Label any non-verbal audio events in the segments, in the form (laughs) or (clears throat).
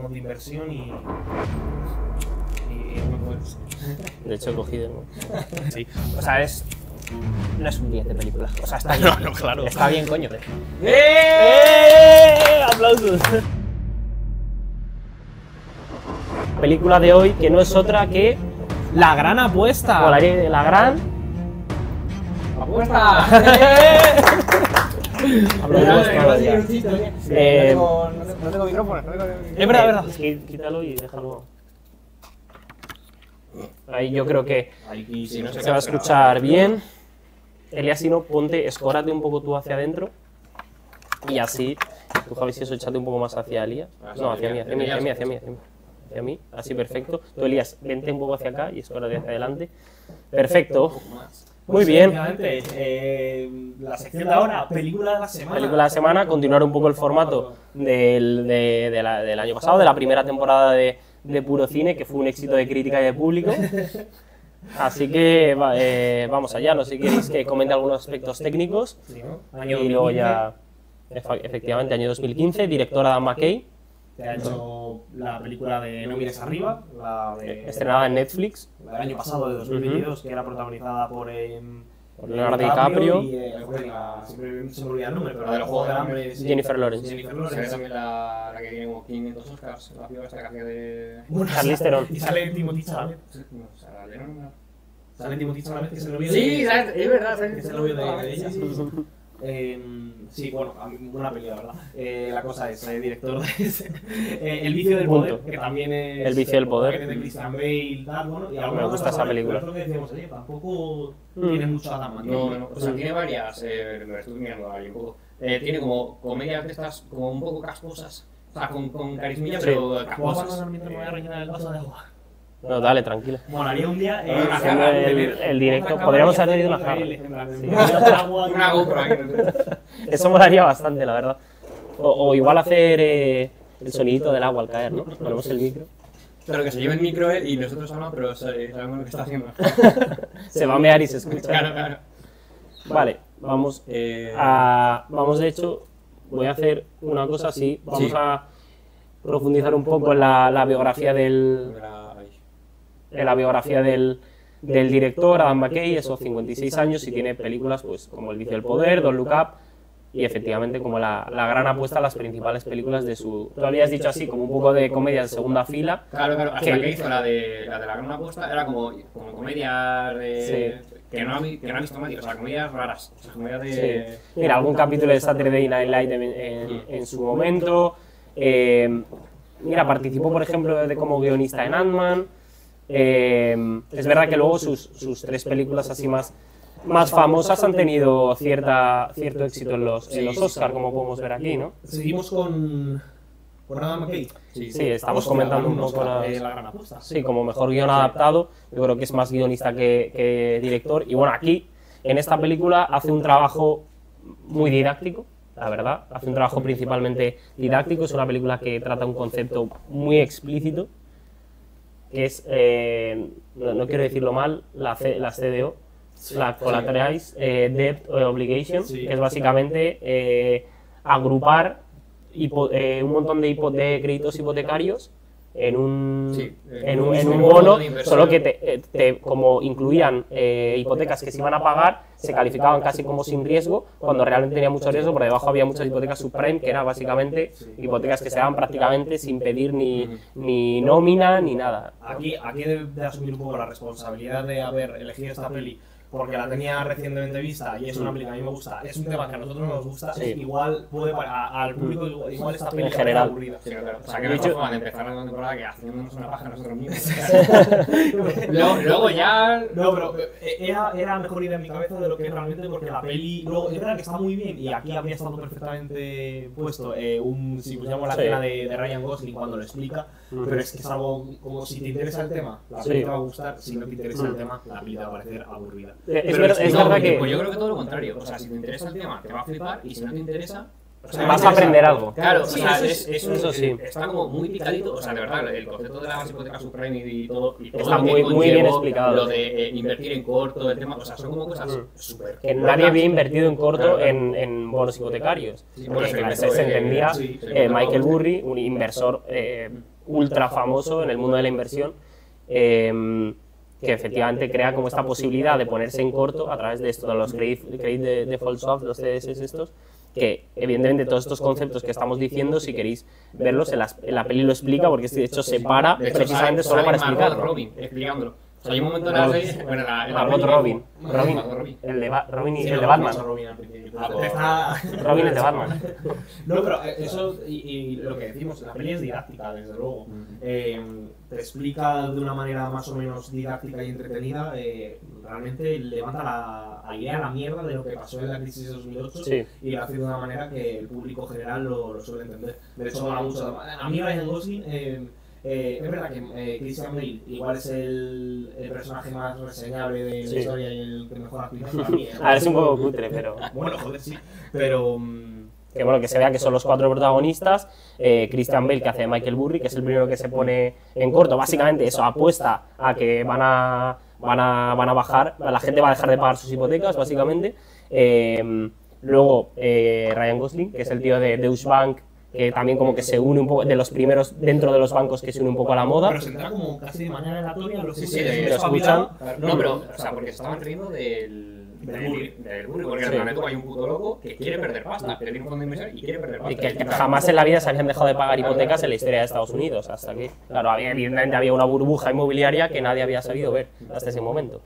como de inversión y. y, y muy buenos. De hecho, he cogido. ¿no? Sí. O sea, es. No es un 10 de película. O sea, está (laughs) bien. No, no, claro. Está bien, coño. ¡Eh! ¡Aplausos! Película de hoy que no es otra que La gran apuesta. la, la gran. ¡Apuesta! (laughs) (laughs) Eh, No tengo- no tengo micrófono. no tengo- Es verdad, es verdad. Quí- Quítalo y déjalo. Ahí yo creo que se va a escuchar bien. Elias, si no, ponte, escórate un poco tú hacia adentro. Y así, tú, Javi, si eso, échate un poco más hacia Elías. No, hacia mí, hacia mí, hacia mí, hacia mí, hacia mí. Hacia mí, así, perfecto. Tú, Elías, vente un poco hacia acá y escórate hacia adelante. Perfecto. Muy bien. Efectivamente, eh, la sección de ahora, película de la semana. Película de la semana, continuar un poco el formato del, de- de la- del año pasado, de la primera temporada de, de Puro Cine, que fue un éxito de crítica y de público. (laughs) Así que eh, vamos allá, no sé si queréis que comente algunos aspectos técnicos. Sí, ¿no? Y luego ya, efectivamente, año 2015, director Adam McKay, Que ha hecho la película de No mires arriba, la de, estrenada en Netflix. la del año pasado, de 2022, que era protagonizada por, eh, Por Leonardo DiCaprio. y eh, la- siempre se me olvida el nombre, pero la de los Juegos del Hambre. sí. Jennifer Lawrence. Jennifer Lawrence. también la, la que tiene como 500 Oscars, la piba esta que hacía de... Bueno, Charlize Theron. Y sale Timothy Chalamet. No, o sea, la. Sale Timothy Chalamet, que es el novio Sí, de... ¿sabes? es verdad, es el novio de ella. Eh, sí, bueno, a mí, buena peli, la verdad. Eh, la cosa es, eh, director de (laughs) eh, El vicio del Punto. poder, que también es... El vicio del poder. que es de Christian Bale, tal, bueno, y Me gusta cosa esa película. pero es que decíamos ayer, tampoco Mm. tiene mucho Adam McKay. No, no, o sea, tiene varias, eh, lo estuve mirando ahí un poco. Eh, tiene como comedias de estas, como un poco casposas. O sea, con, con carismilla, Sí. pero ¿Puedo casposas. pasar mientras me voy a rellenar el vaso de agua? No, dale, tranquila. Molaría un día eh, cámara, el, el- el directo. Podríamos haber tenido una jarra. Una GoPro aquí. Eso molaría bastante, la verdad. O, o igual hacer eh, el sonidito del agua al caer, ¿no? Ponemos el micro. Pero que se lleve el micro él y nosotros hablamos, pero sa- sabemos lo que está haciendo. (laughs) Se va a mear y se escucha. Claro, claro. Vale, vamos Eh, a, vamos de hecho, voy a hacer una cosa así, vamos Sí. a profundizar un poco en la, la biografía del, la- la biografía del, del director, Adam McKay, esos 56 años y tiene películas pues como El vicio del poder, Don't Look Up y efectivamente como la, la gran apuesta a las principales películas de su... Tú habías dicho así, como un poco de comedia de segunda fila. Claro, claro, hasta Que- que hizo la de la, de la gran apuesta era como, como comedias de, que, no ha, que no ha visto nadie, o sea, comedias raras, o sea, comedias de... Sí. Mira, algún capítulo de Saturday Night Live en, en- en su momento. Eh, mira, participó, por ejemplo, de como guionista en Ant-Man. Eh, es verdad que luego sus, sus tres películas así más, más famosas han tenido cierta, cierto éxito en los, en los Oscar, como podemos ver aquí, ¿no? Seguimos con, con Adam McKay. Sí, Sí, estamos comentando un poco eh, la gran apuesta. Sí, como mejor guion adaptado, yo creo que es más guionista que, que director. Y bueno, aquí, en esta película, hace un trabajo muy didáctico, la verdad. Hace un trabajo principalmente didáctico. Es una película que trata un concepto muy explícito, que es, eh, no, no quiero decirlo mal, la C- CDO, la Collateralized eh, Debt Obligation, Sí. que es básicamente eh, agrupar hipo- eh, un montón de, hipo- de créditos hipotecarios en un, Sí, en un, en un un bono solo que te, eh, te- como incluían eh, hipotecas que se iban a pagar, se calificaban casi como sin riesgo, cuando realmente tenía mucho riesgo, por debajo había muchas hipotecas subprime, que eran básicamente hipotecas que se daban prácticamente sin pedir ni, ni nómina ni nada. Aquí, aquí debe de asumir un poco la responsabilidad de haber elegido esta peli porque la tenía recientemente vista y es una peli que a mí me gusta. Es un tema que a nosotros no nos gusta. Sí. Igual puede para- a- al público igual- igual esta peli En general. aburrida. Sí, claro. O sea, que De mejor hecho- forma de empezar la temporada que haciéndonos una paja nosotros mismos. (laughs) luego, luego ya... No, pero eh, era, era mejor idea en mi cabeza de lo que realmente porque la peli, luego, es verdad que está muy bien y aquí habría estado perfectamente puesto eh, un, si pusiéramos la Sí. escena de, de Ryan Gosling cuando lo explica, pero es que es algo como si te interesa el tema, la peli Sí. te va a gustar, si no te interesa el Mm. tema, la peli te va a parecer aburrida. Es, Pero ver- es- no, verdad que... Pues yo creo que todo lo contrario. O sea, si te interesa el tema, te va a flipar y si no te interesa, O sea, Vas a aprender algo. Claro, Sí, o sea, eso es, un- eso sí. está como muy picadito, o sea, de verdad, el concepto de las hipotecas subprime y todo, y todo Está lo muy- muy bien explicado. Lo de eh, invertir en corto, el tema, o sea, son como cosas Mm. súper. Que nadie había invertido en corto Claro. en, en bonos hipotecarios. Sí, Porque se eh, entendía eh. Michael Burry, un inversor eh, ultra famoso en el mundo de la inversión, eh, que efectivamente crea como esta posibilidad de ponerse en corto a través de esto, de los credit, credit de- default swaps, los CDS estos, que evidentemente todos estos conceptos que estamos diciendo, si queréis verlos, en, las- en la peli lo explica, porque de hecho se para De hecho, precisamente solo para explicarlo. Robin explicándolo. O sea, hay un momento en la serie, bueno, en la, la Robin. Robin. El de, Ba- Robin y- Sí, el de Batman. Robin al principio. Ah, Está- Robin el de Batman. (laughs) No, pero eh, eso y, y lo que decimos, la peli es didáctica, desde luego. Eh, te explica de una manera más o menos didáctica y entretenida. eh, realmente levanta la, la idea a la mierda de lo que pasó en la crisis de 2008 Sí. y lo hace de una manera que el público general lo, lo suele entender. De hecho, mola mucho. A mí Ryan Gosling, eh, eh, es verdad que eh, Christian Bale igual es el, el personaje más reseñable de la Sí. historia y el que mejor actúa (laughs) para mí. ¿eh? A ver, es un poco cutre, pero... (laughs) Bueno, joder, sí. Pero. mm, que bueno, que se vea que son los cuatro protagonistas, Christian Bale que hace Michael Burry, que es el primero que se pone en corto, básicamente eso apuesta a que van a, van a, van a bajar, la gente va a dejar de pagar sus hipotecas, básicamente. Luego Ryan Gosling, que es el tío de Deutsche Bank, que también como que se une un poco, de los primeros dentro de los bancos que se une un poco a la moda. Pero se entera como casi de manera aleatoria. Lo Sí, que sí, lo escuchan. No, pero, o sea, porque se estaban riendo del. Del Burri, porque Sí. realmente hay un puto loco que quiere perder pasta, que tiene un fondo de inversión y quiere perder pasta. Y que, que jamás en la vida se habían dejado de pagar hipotecas en la historia de Estados Unidos, hasta que, claro, había, evidentemente había una burbuja inmobiliaria que nadie había sabido ver hasta ese momento.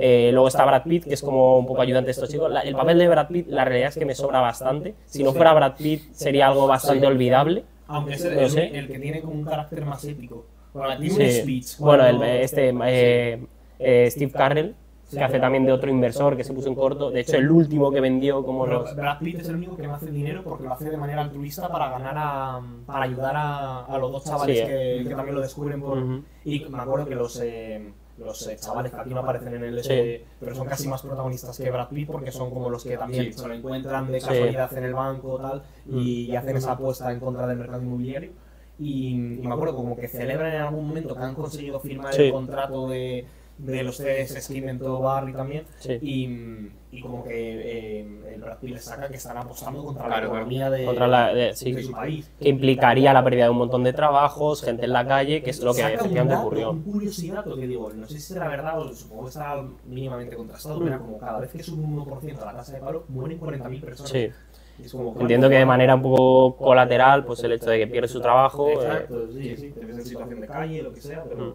Eh, luego está Brad Pitt, que es como un poco ayudante de estos chicos. La- el papel de Brad Pitt, la realidad es que me sobra bastante. Si no fuera Brad Pitt, sería algo bastante olvidable. Aunque es el, el- que tiene como un carácter más épico. Bueno, Sí. speech. Bueno, el, este, eh, eh, Steve Carell, que hace también de otro inversor que se puso en corto. De hecho, el último que vendió como Pero los... Brad Pitt es el único que no hace dinero porque lo hace de manera altruista para ganar a, para ayudar a, a los dos chavales Sí, que, que también lo descubren por Ujú. y me acuerdo que los eh, los eh, chavales que aquí no aparecen en el Sí. pero son casi más protagonistas que Brad Pitt porque son como los que también Sí. se lo encuentran de Sí. casualidad en el banco tal y, y hacen esa apuesta en contra del mercado inmobiliario y, y me acuerdo como que celebran en algún momento que han conseguido firmar Sí. el contrato de, de los CDS Skimento Barry también Sí. y, y como que eh, el Brad Pitt les saca que están apostando contra la Claro, claro. economía de, Contra la, de- sí, de su país. que implicaría la pérdida de un montón de trabajos, gente en la calle, que es lo que efectivamente ocurrió. Un curioso dato que digo, no sé si será verdad o supongo que está mínimamente contrastado, pero era como cada vez que sube un 1% la tasa de paro, mueren 40.000 personas. Sí. Entiendo que de manera un poco colateral, pues el hecho de que pierde su trabajo. eh, Exacto, sí, sí, te ves en situación de calle, lo que sea, pero... Mm.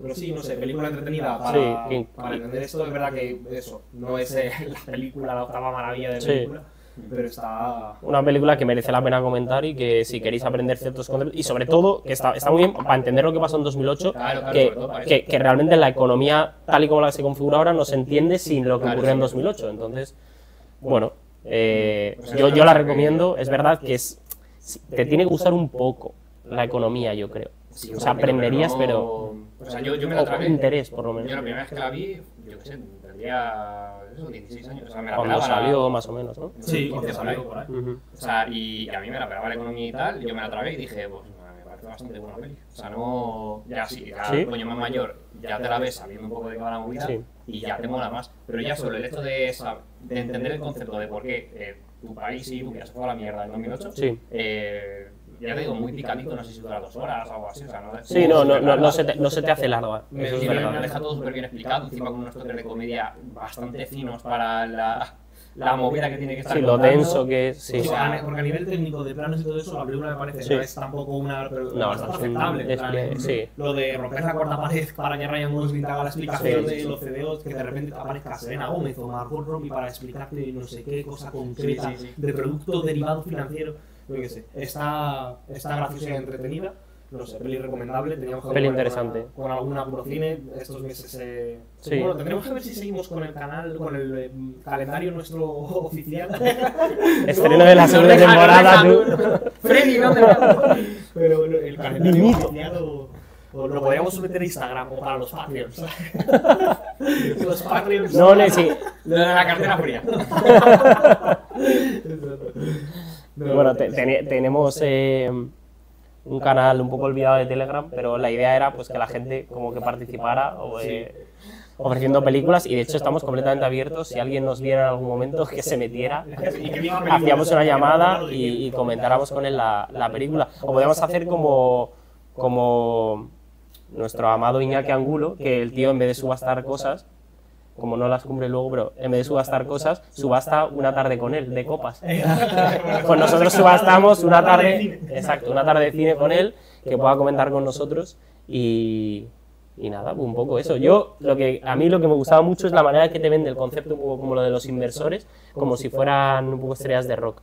Pero sí, no sé, película entretenida para, Sí, que- para entender esto. Es verdad que eso no es eh, (laughs) la película, la octava maravilla de Sí. película, pero está... una película que merece la pena comentar y que si queréis aprender ciertos conceptos, y sobre todo, que está, está muy bien para entender lo que pasó en 2008, Claro, claro, que, todo que, que realmente la economía tal y como la se configura ahora no se entiende sin lo que Claro, ocurrió en sí. 2008. Entonces, bueno, eh, Pues yo, yo la recomiendo, es verdad que es, te tiene que gustar un poco la economía, yo creo. Sí, o sea, aprenderías, pero... O sea, yo, yo me la tragué. interés, por lo Yo la menos. primera vez que la vi, yo qué sé, tendría eso, 16 años. O sea, me la Cuando pelaba la- salió, más o menos, ¿no? Sí, 15 cuando salió por ahí. Ujú. O sea, y a mí me la pegaba la economía y tal, y yo me la tragué y dije, pues me parece bastante buena peli. O sea, no. Ya sí, ya ¿Sí? coño más mayor, ya te la ves sabiendo un poco de qué va la movida Sí. y ya te mola más. Pero ya solo el hecho de, sab- de entender el concepto de por qué eh, tu país y vida se fue a la mierda en 2008, Sí. eh, ya te digo, muy picadito, no sé si dura dos horas o algo así. O sea, no, Sí, no, no, no, no se te, no se te hace larga. me, Eso es me, me verdad. deja todo súper bien explicado, encima con unos toques de comedia bastante finos para la, la movida que tiene que estar Sí, lo contando. denso que es. Sí. Sí, a- porque a nivel técnico de planos y todo eso, la película me parece Sí. no es tampoco una. Pero No, es aceptable. en plan, sí. Lo de romper la cuarta pared para que Ryan Gosling haga la explicación Sí, de los CDOs, que de repente te aparezca Selena Gómez o Margot Robbie para explicarte no sé qué cosa concreta Sí, sí, sí. de producto derivado financiero. Yo qué sé. Está, está graciosa y entretenida. No sé, peli recomendable. Teníamos que Peli interesante. Con, con alguna Procine estos meses. Eh... Sí. Bueno, tendremos que ver si seguimos con el canal, con el eh, calendario nuestro (laughs) oficial. (laughs) Estreno de la No, segunda (laughs) no temporada, tú. Freddy, ¿dónde vas? Pero bueno, el calendario oficial o, o lo podríamos someter a Instagram o para los Patreons. los Patreons. No, no, sí. Lo de la cartera fría. Bueno, te- tenemos eh, un canal un poco olvidado de Telegram, pero la idea era pues que la gente como que participara o, eh, ofreciendo películas y de hecho estamos completamente abiertos. Si alguien nos viera en algún momento, que se metiera. (laughs) Hacíamos una llamada y, y comentáramos con él la, la película. O podemos hacer como, como nuestro amado Iñaki Angulo, que el tío en vez de subastar cosas, como no las cumple luego, pero en vez de subastar cosas, subasta una tarde con él, de copas. (laughs) Pues nosotros subastamos una tarde, exacto, una tarde de cine con él, que pueda comentar con nosotros y, y nada, un poco eso. Yo, lo que, a mí lo que me gustaba mucho es la manera que te vende el concepto, un poco como lo de los inversores, como si fueran un poco estrellas de rock.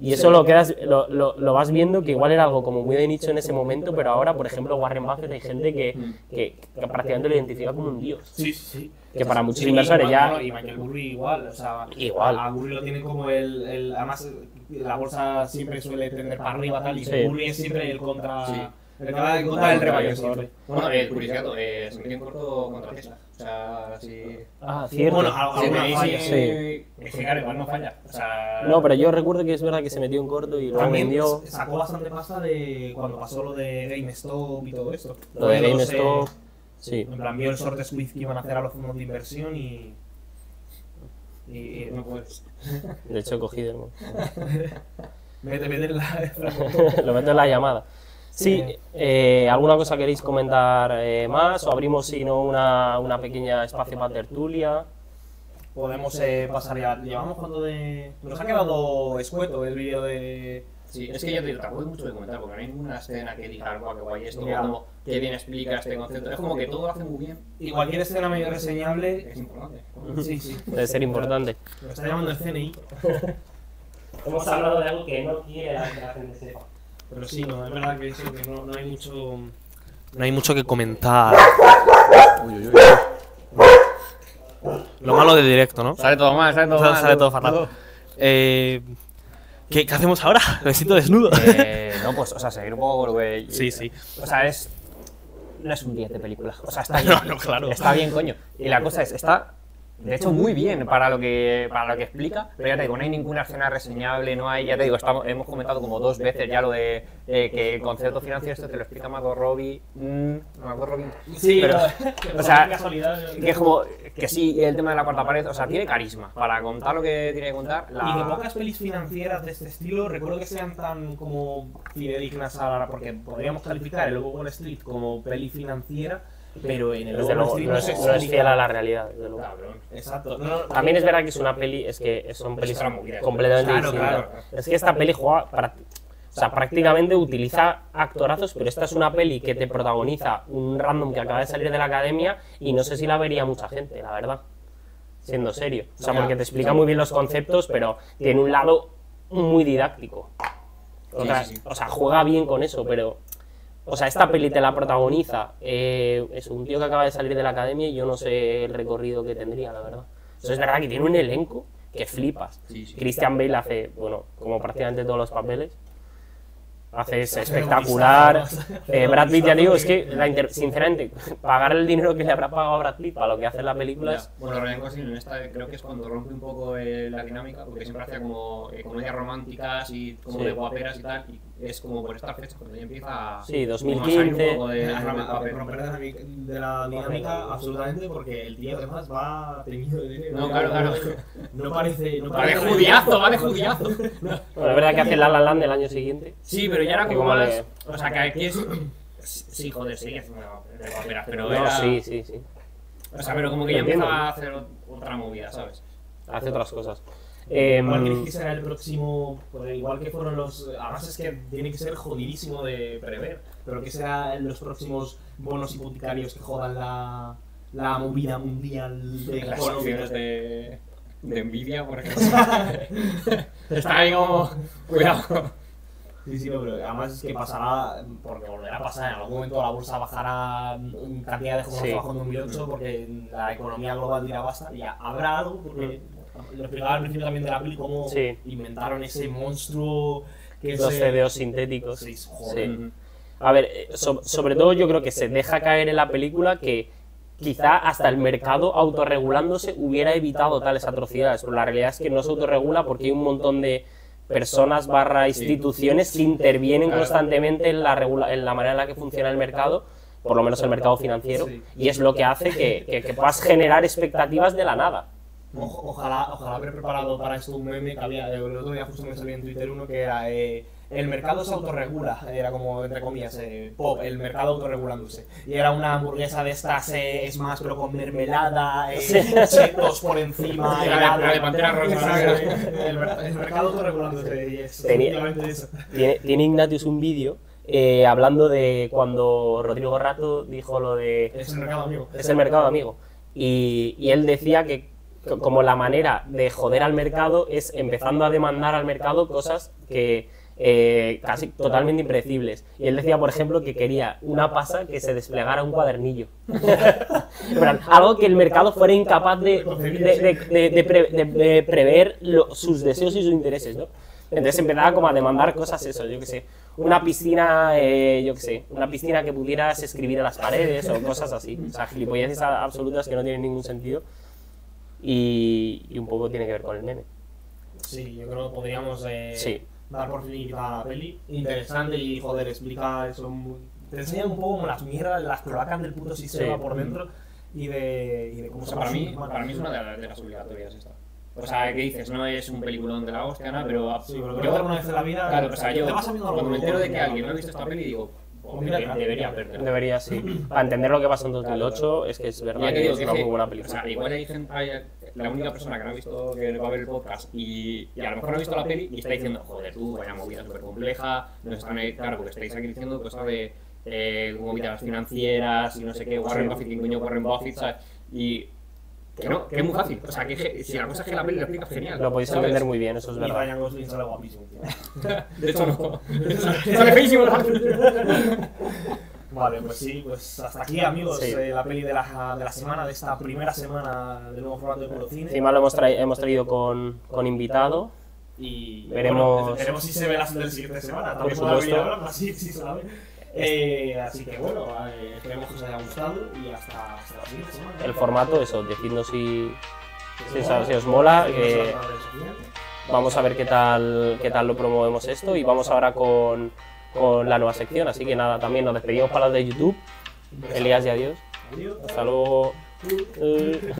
Y eso lo, quedas, lo, lo, lo vas viendo que igual era algo como muy de nicho en ese momento, pero ahora, por ejemplo, Warren Buffett hay gente que, que, que prácticamente lo identifica como un dios. Sí, sí, sí. Que para muchos Sí, inversores ya... y Michael Burry igual, o sea, Igual. A, a Burry lo tienen como el, el- Además, la bolsa siempre suele tender para arriba tal, y Sí. Burry es siempre el contra. Sí. El rebaño siempre. Bueno, eh, curiosidad, eh, se metió en corto contra Tesla. O sea, sí. Ah, cierto. Bueno, Sí, alguna falla. sí. Es que claro, igual no falla. O sea. No, pero yo recuerdo que es verdad que se metió en corto y luego También vendió sacó bastante pasta de cuando pasó lo de GameStop y todo esto. lo de GameStop. Sí. En plan, vio el short squeeze que iban a hacer a los fondos de inversión y. Y. y No puedes. De hecho, he cogido. (laughs) Mete, mete la. (laughs) (laughs) Lo meto en la llamada. Sí, eh, ¿alguna cosa queréis comentar eh, más? ¿O abrimos, si no, una, una pequeña espacio para tertulia? Podemos eh, pasar ya. Llevamos cuando de. Nos ha quedado escueto el vídeo de. Sí, es que ya te digo, tampoco hay mucho de comentar, porque no hay ninguna escena que diga, guau, qué guay esto, como que bien explica este concepto. Es como que todo lo hace muy bien, Y cualquier escena medio reseñable. es importante. Sí, sí. Debe ser importante. Me está llamando el CNI. (laughs) Hemos hablado de algo que no quiere la, gente sepa. Pero sí, no, es verdad que eso, que no, no hay mucho. No hay mucho que comentar. Lo malo del directo, ¿no? Sale todo mal, sale todo Sale, mal. sale todo fatal. Eh, ¿qué, qué hacemos ahora? (laughs) Me siento desnudo. Eh, no, pues, o sea, seguir un poco, güey. Sí, sí. O sea, es. No es un 10 de película. O sea, está (laughs) No, bien. no, claro. Está bien, coño. Y la cosa es, está. De hecho, muy bien para lo que para lo que explica, pero ya te digo, no hay ninguna escena reseñable, no hay, ya te digo, estamos, hemos comentado como dos veces ya lo de eh, que el concepto financiero esto te lo explica Margot Robbie, mm, Margot Robbie, Sí, pero, o sea, (laughs) que es como, que sí, el tema de la cuarta pared, o sea, tiene carisma para contar lo que tiene que contar. La... Y de pocas pelis financieras de este estilo, recuerdo que sean tan como fidedignas a la... Porque podríamos calificar el Lobo Wall Street como peli financiera, pero en el Desde luego, no no es, se no es fiel a la realidad. desde luego. Cabrón. Exacto. No, no, También es verdad que es una peli, es que son pelis completamente Claro, distintas. claro. Es que esta peli juega, para, o sea, prácticamente utiliza actorazos, pero esta es una peli que te protagoniza un random que acaba de salir de la academia y no sé si la vería mucha gente, la verdad. Siendo serio. O sea, porque te explica muy bien los conceptos, pero tiene un lado muy didáctico. O, Sí, sea, sí, sí. o sea, juega bien con eso, pero. O sea, esta peli te la protagoniza. eh, es un tío que acaba de salir de la academia y yo no sé el recorrido que tendría, la verdad. Eso es verdad que tiene un elenco que flipas. Sí, sí. Christian Bale hace, bueno, como prácticamente todos los papeles. Hace es espectacular. Eh, Brad Pitt, ya digo, es que, la inter- sinceramente, pagar el dinero que le habrá pagado a Brad Pitt para lo que hace la película es. Bueno, Ryan Gosling en esta creo que es cuando rompe un poco eh, la dinámica, porque siempre hacía como eh, comedias románticas y como Sí. de guaperas y tal, y es como por estas fechas cuando ya empieza a- Sí, como a salir un 2015. poco de- del Romper de la, de la dinámica absolutamente porque el tío además va teñido de dinero. No, claro, claro. (laughs) No parece. No Va de parece judiazo, va de judiazo. Bueno, es verdad que hace La La Land el año siguiente. Sí, pero ya era Que como como más. O sea, que aquí es. Sí, joder, sí, es una de guaperas, pero No, era. sí, sí, sí. O sea, pero como que ya empezaba a hacer otra movida, ¿sabes? Hace otras cosas. Em, ¿Cuál creéis que será el próximo? Pues igual que fueron los. Además, es que tiene que ser jodidísimo de prever. Pero ¿qué serán los próximos bonos hipotecarios que jodan la, la movida mundial de Las de. de envidia, por ejemplo. (laughs) Está ahí como. Cuidado. Sí, sí, no, pero además es que pasará, porque volverá a pasar, en algún momento la bolsa bajará en cantidades como Sí. bajó en 2008, porque la economía global dirá basta, y habrá algo, porque lo explicaba al principio también de la peli, cómo Sí. inventaron ese monstruo que los se- CDOs sintéticos. Sí, joder. Sí. A ver, eh, so- sobre todo yo creo que se deja caer en la película que quizá hasta el mercado autorregulándose hubiera evitado tales atrocidades, pero la realidad es que no se autorregula porque hay un montón de personas barra instituciones intervienen constantemente en la, regula- en la manera en la que funciona el mercado, por lo menos el mercado financiero, Sí. y es lo que hace que, que- que puedas generar expectativas de la nada. O- ojalá, ojalá haber preparado para esto un meme que había, el otro día justo me salió en Twitter uno que era eh, el mercado se autorregula, era como entre comillas, eh, pop, el mercado autorregulándose. Y era una hamburguesa de estas, eh, es más, pero con mermelada, eh, chetos por encima, Era de- helado. era de Pantera Rosa, (laughs) el, mer- el mercado autorregulándose, y es Tenía- eso. Tiene, tiene Ignatius un vídeo eh, hablando de cuando Rodrigo Rato dijo lo de Es el mercado amigo. es el mercado amigo. Y, y él decía que como la manera de joder al mercado es empezando a demandar al mercado cosas que eh, casi totalmente impredecibles. Y él decía, por ejemplo, que quería una pasa que se desplegara un cuadernillo. (laughs) Plan, algo que el mercado fuera incapaz de, de- de- pre- de- prever lo- sus deseos y sus intereses, ¿no? Entonces empezaba como a demandar cosas eso, yo que sé, una piscina, eh, yo que sé, una piscina que pudieras escribir en las paredes o cosas así, o sea, gilipolleces absolutas que no tienen ningún sentido y, y un poco tiene que ver con el meme. Sí, yo creo que podríamos eh, Sí. dar por finiquitada la peli. Interesante y, joder, explica eso. muy- Te enseña un poco como las mierdas, las cloacas del puto sistema Sí. por dentro y de, y de cómo O se sea, para mí, para mí es una de, las- de las obligatorias esta. O sea, ¿qué dices? No es un peliculón de la hostia, ¿no? Pero, Sí, pero yo- que alguna vez en la vida. Claro, o sea, yo te vas cuando me entero de que alguien no ha visto esta peli digo, Pues "Joder, mira, de- debería verla. Debería, sí. (clears throat) Para entender lo que pasó en 2008, es que es verdad que es una muy buena O película. sea, igual hay gente, la única persona que no ha visto, que va a ver el podcast y, y a lo mejor no ha visto la peli y está diciendo, joder, tú, vaya movida súper compleja, nos están, ahí- claro, porque estáis aquí diciendo cosas de eh, movidas financieras y no sé qué, Warren Buffett, ¿quién coño Warren Buffett? ¿sabes? Y que no, que es muy fácil. O sea, que si la cosa es que la peli lo explica genial. Lo podéis entender muy bien, eso es Y verdad. Ryan Gosling sale guapísimo. (laughs) De hecho, no. (laughs) Sale feísimo. (laughs) Vale, pues sí, pues hasta aquí, amigos, Sí. eh, la peli de la, de la semana, de esta primera semana del nuevo formato de Puro Cine. Encima lo hemos, trai- hemos traído con, con invitado. Y Veremos- bueno, veremos si se ve la del siguiente semana. Por También puede supuesto. haber ahora, así sí se la ve. Eh, así que bueno, eh, esperemos que os haya gustado y hasta, hasta la siguiente semana. El formato, eso, decidnos si, si, os- si os mola, Si que os mola, que- vamos a ver qué tal, qué tal lo promovemos esto y vamos ahora con, con la nueva sección. Así que nada, también nos despedimos para los de YouTube. Elías y adiós. Adiós. Hasta luego. Eh.